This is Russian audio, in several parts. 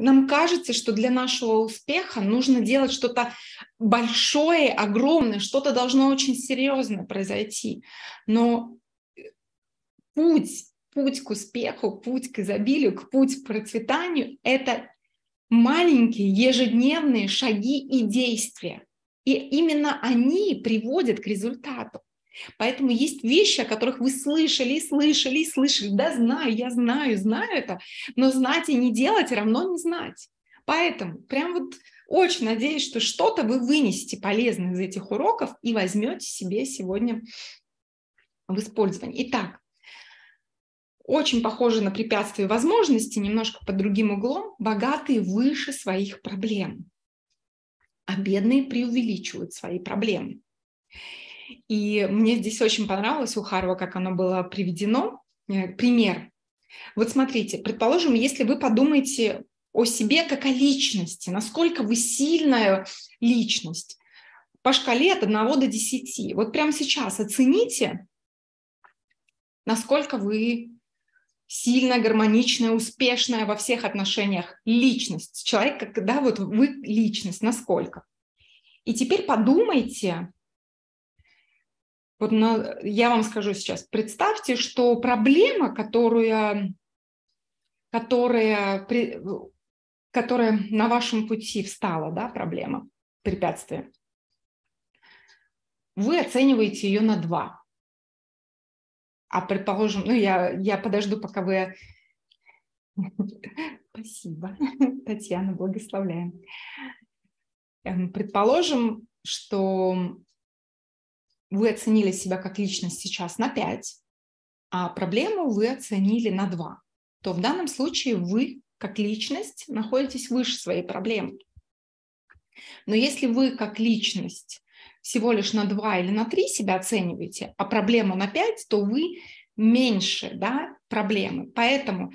нам кажется, что для нашего успеха нужно делать что-то большое, огромное, что-то должно очень серьезно произойти. Но путь, путь к успеху, путь к изобилию, к путь к процветанию – это маленькие ежедневные шаги и действия. И именно они приводят к результату. Поэтому есть вещи, о которых вы слышали, слышали, слышали. Да, знаю, я знаю, знаю это, но знать и не делать равно не знать. Поэтому прям вот очень надеюсь, что что-то вы вынесете полезное из этих уроков и возьмете себе сегодня в использование. Итак, очень похоже на препятствия и возможности, немножко под другим углом, богатые выше своих проблем, а бедные преувеличивают свои проблемы. И мне здесь очень понравилось у Харва, как оно было приведено. Э, пример. Вот смотрите, предположим, если вы подумаете о себе как о личности, насколько вы сильная личность, по шкале от 1 до 10. Вот прямо сейчас оцените, насколько вы сильная, гармоничная, успешная во всех отношениях личность. Человек, когда вот вы личность, насколько. И теперь подумайте, вот на, я вам скажу сейчас, представьте, что проблема, которая, которая, которая на вашем пути встала, да, проблема, препятствие, вы оцениваете ее на два. А предположим, ну я, я подожду, пока вы... Спасибо, Татьяна, благословляем. Эм, предположим, что вы оценили себя как личность сейчас на 5, а проблему вы оценили на 2, то в данном случае вы как личность находитесь выше своей проблемы. Но если вы как личность всего лишь на 2 или на 3 себя оцениваете, а проблему на 5, то вы меньше да, проблемы. Поэтому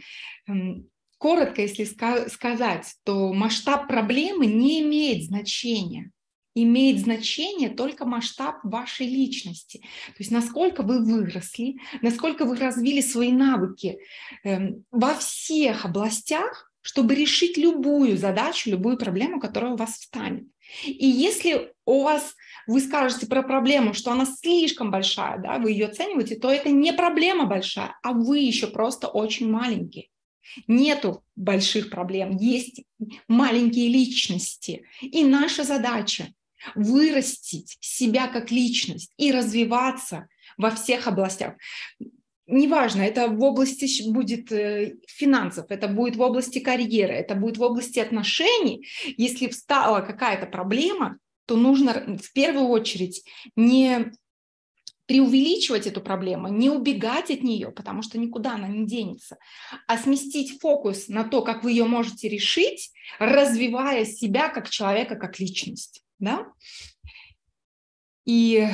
эм, коротко, если сказать, то масштаб проблемы не имеет значения имеет значение только масштаб вашей личности. То есть насколько вы выросли, насколько вы развили свои навыки э, во всех областях, чтобы решить любую задачу, любую проблему, которая у вас встанет. И если у вас вы скажете про проблему, что она слишком большая, да, вы ее оцениваете, то это не проблема большая, а вы еще просто очень маленький. Нету больших проблем, есть маленькие личности. И наша задача вырастить себя как личность и развиваться во всех областях. Неважно, это в области будет э, финансов, это будет в области карьеры, это будет в области отношений. Если встала какая-то проблема, то нужно в первую очередь не преувеличивать эту проблему, не убегать от нее, потому что никуда она не денется, а сместить фокус на то, как вы ее можете решить, развивая себя как человека, как личность да? И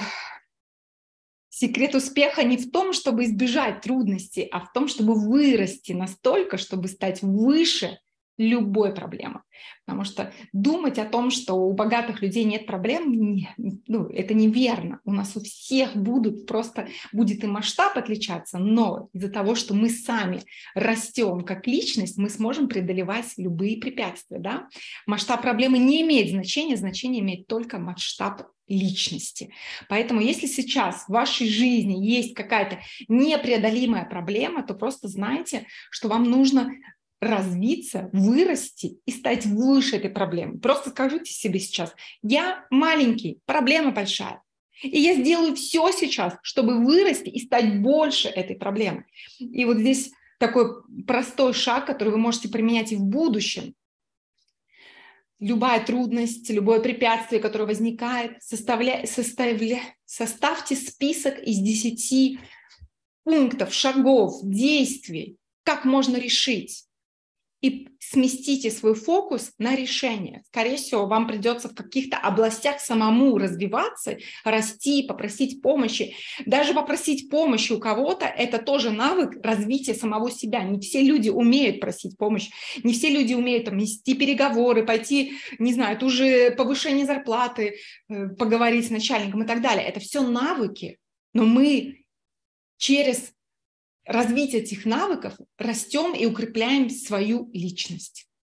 секрет успеха не в том, чтобы избежать трудностей, а в том, чтобы вырасти настолько, чтобы стать выше любой проблемы. Потому что думать о том, что у богатых людей нет проблем, не, ну, это неверно. У нас у всех будут, просто будет и масштаб отличаться, но из-за того, что мы сами растем как личность, мы сможем преодолевать любые препятствия. Да? Масштаб проблемы не имеет значения, значение имеет только масштаб личности. Поэтому если сейчас в вашей жизни есть какая-то непреодолимая проблема, то просто знайте, что вам нужно развиться, вырасти и стать выше этой проблемы. Просто скажите себе сейчас, я маленький, проблема большая. И я сделаю все сейчас, чтобы вырасти и стать больше этой проблемы. И вот здесь такой простой шаг, который вы можете применять и в будущем. Любая трудность, любое препятствие, которое возникает, составля, составля, составьте список из 10 пунктов, шагов, действий, как можно решить и сместите свой фокус на решение. Скорее всего, вам придется в каких-то областях самому развиваться, расти, попросить помощи. Даже попросить помощи у кого-то – это тоже навык развития самого себя. Не все люди умеют просить помощь, не все люди умеют там, вести переговоры, пойти, не знаю, ту же повышение зарплаты, э, поговорить с начальником и так далее. Это все навыки, но мы через развитие этих навыков растем и укрепляем свою личность.